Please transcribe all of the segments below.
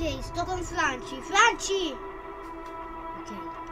Ok, sto con Franci. Franci! Ok.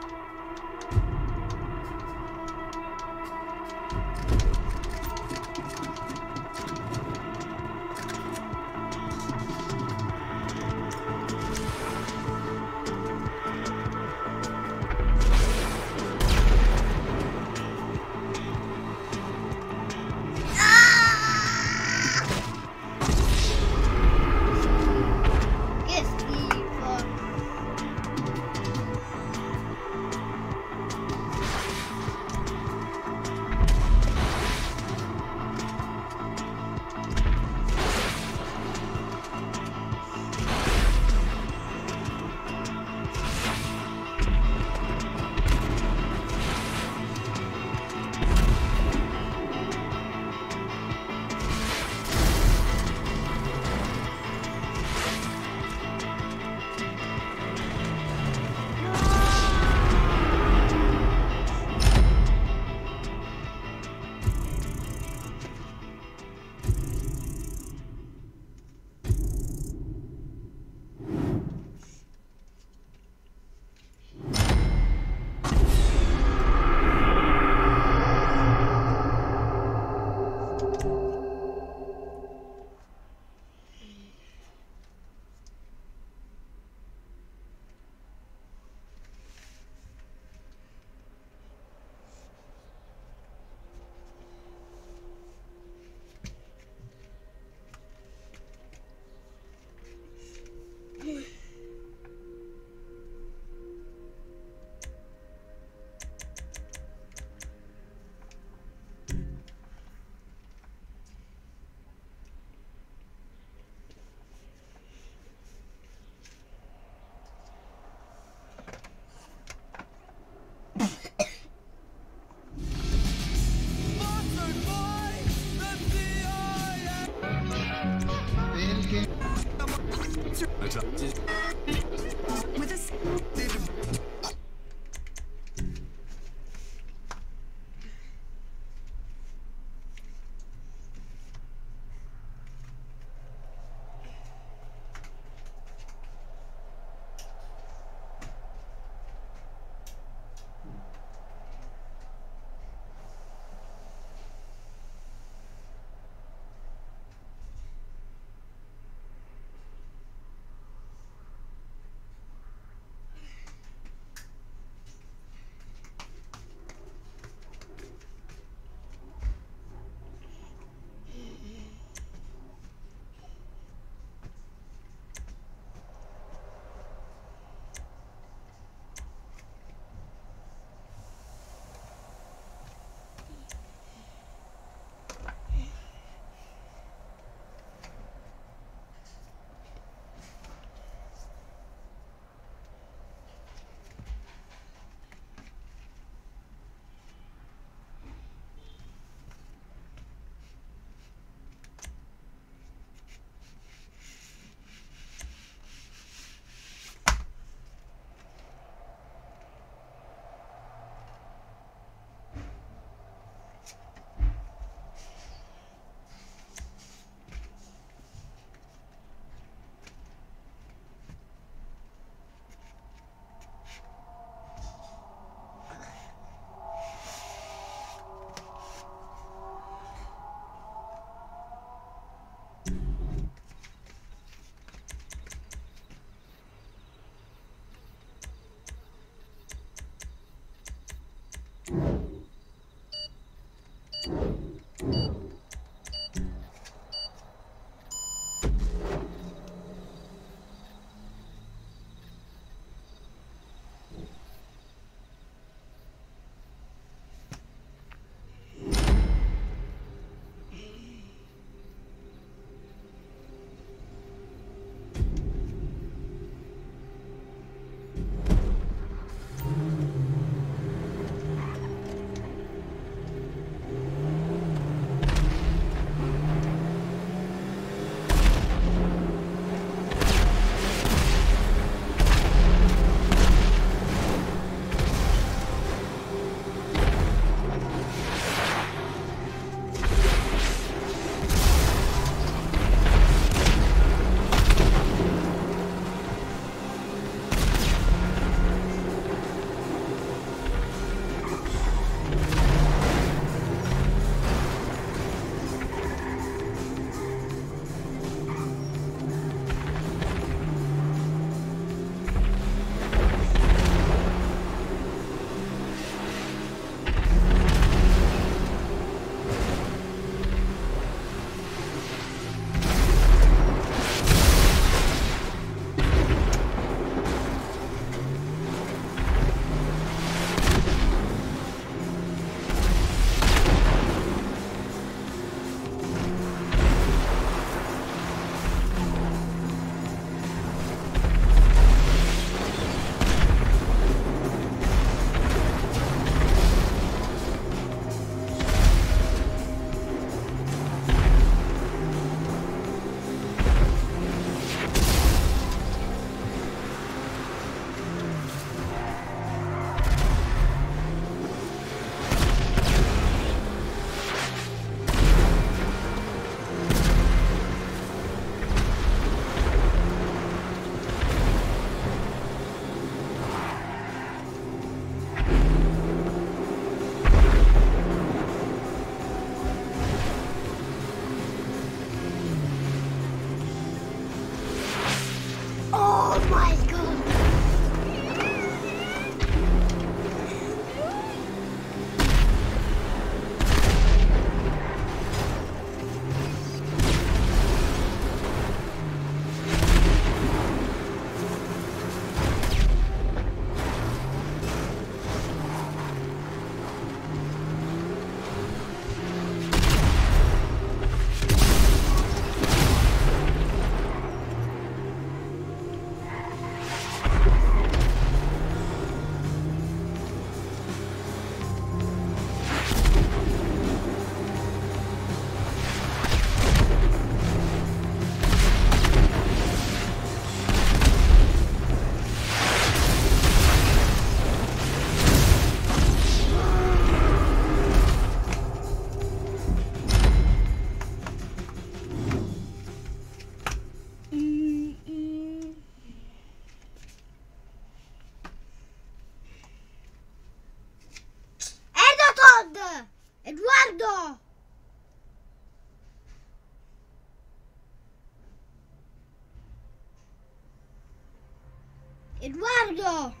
Eduardo!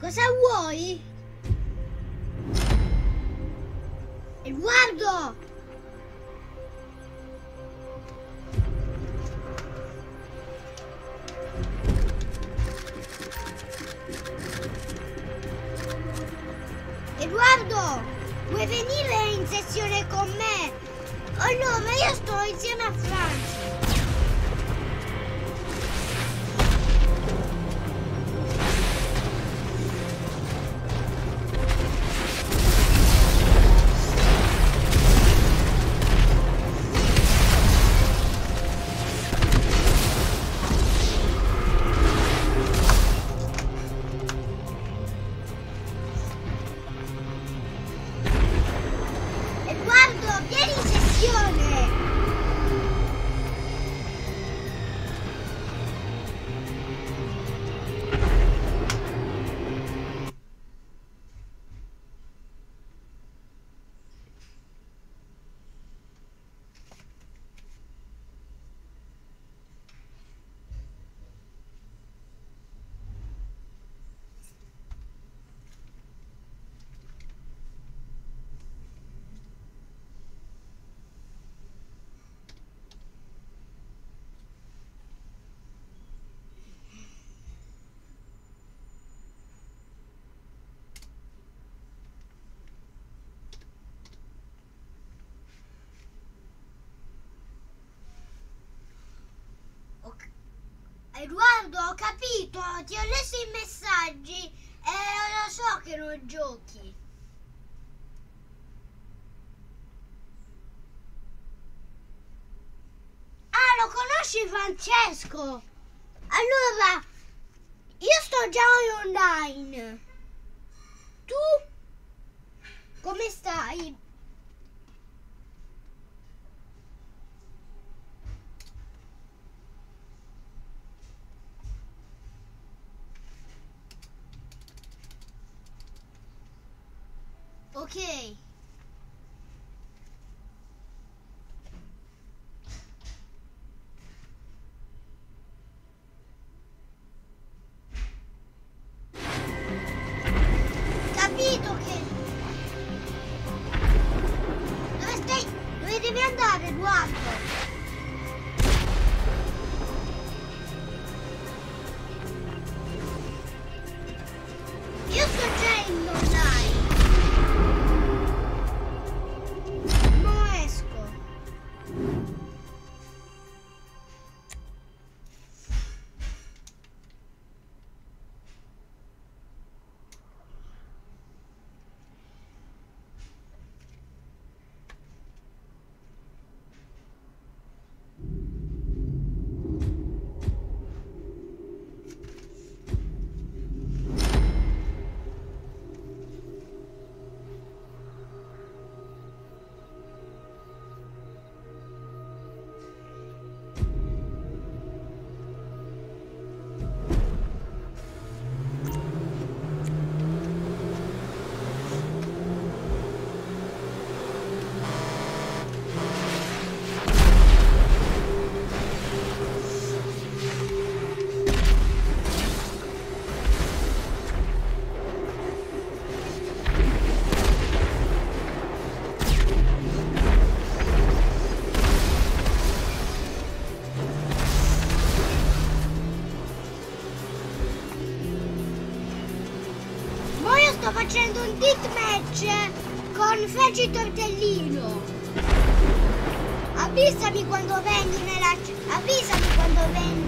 Cosa vuoi? Eduardo! Edoardo, ho capito, ti ho messo i messaggi e lo so che non giochi. Ah, lo conosci Francesco? Allora, io sto già online. Tu? Come stai? Ok. Hitmatch con Feci Tortellino. Avvisami quando vengi nella... Avvisami quando vengi.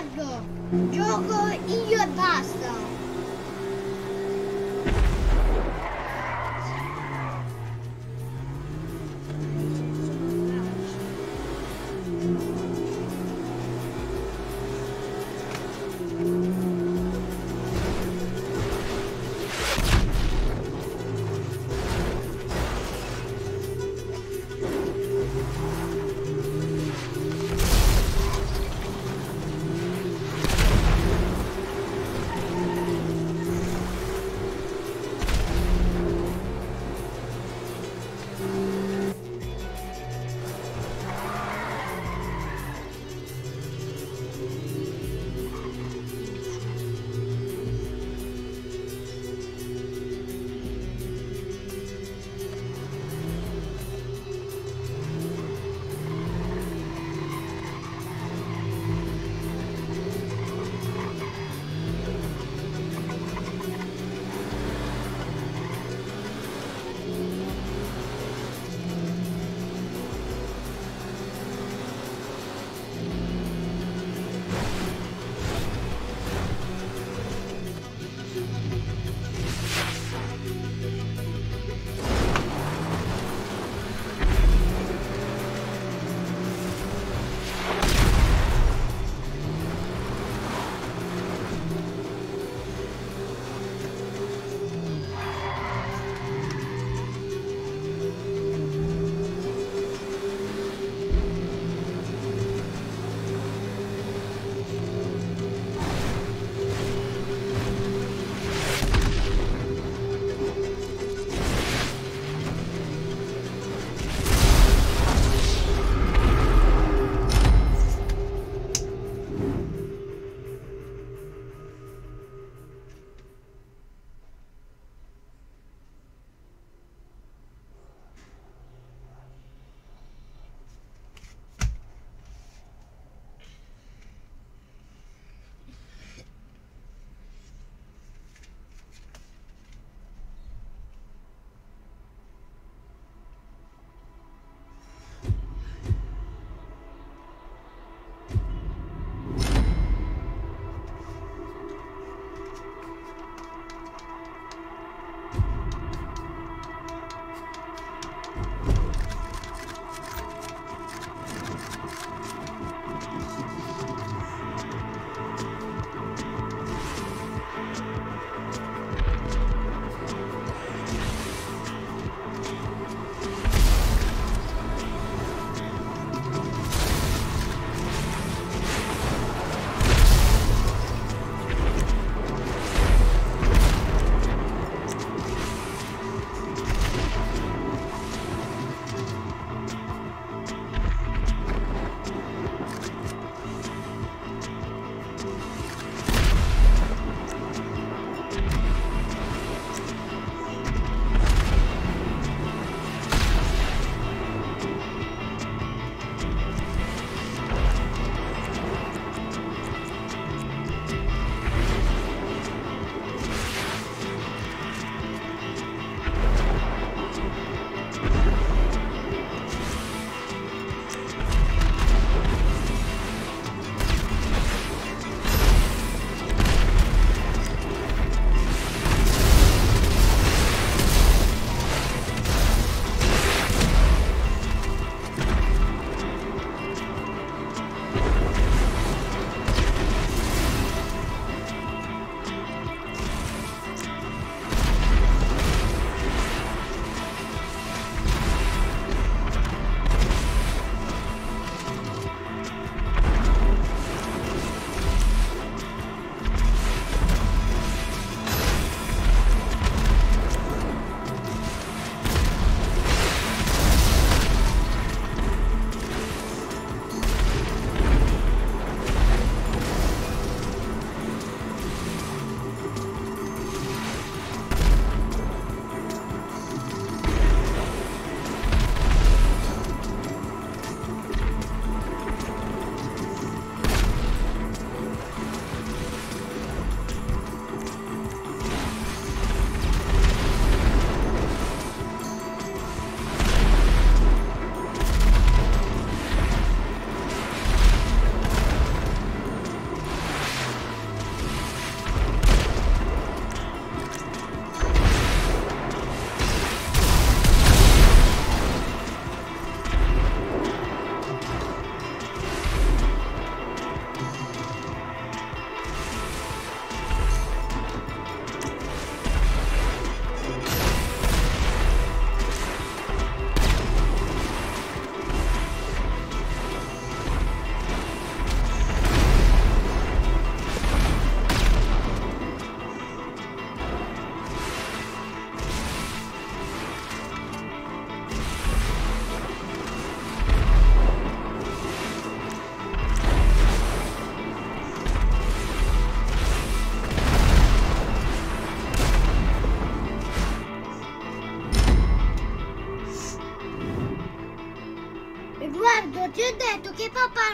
Jogo Drago in your.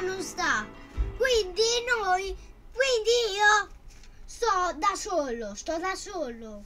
Non sta. Quindi noi, quindi io sto da solo, sto da solo.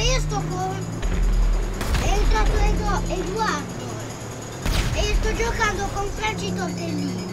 Io sto con... Edo- Edoardo e sto giocando con Franci Tortellini.